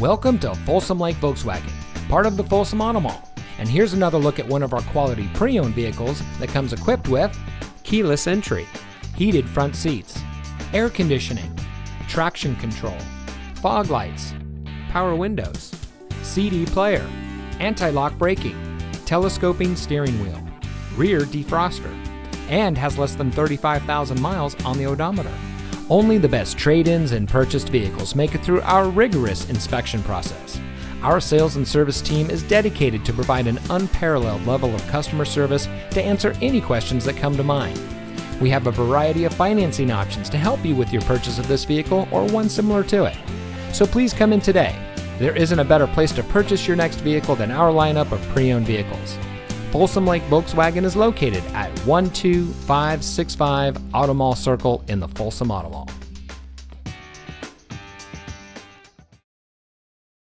Welcome to Folsom Lake Volkswagen, part of the Folsom Auto Mall. And here's another look at one of our quality pre owned vehicles that comes equipped with keyless entry, heated front seats, air conditioning, traction control, fog lights, power windows, CD player, anti lock braking, telescoping steering wheel, rear defroster, and has less than 35,000 miles on the odometer. Only the best trade ins and purchased vehicles make it through our rigorous inspection process. Our sales and service team is dedicated to provide an unparalleled level of customer service to answer any questions that come to mind. We have a variety of financing options to help you with your purchase of this vehicle or one similar to it. So please come in today. There isn't a better place to purchase your next vehicle than our lineup of pre owned vehicles. Folsom Lake Volkswagen is located at 12565 Auto Mall Circle in the Folsom Auto Mall.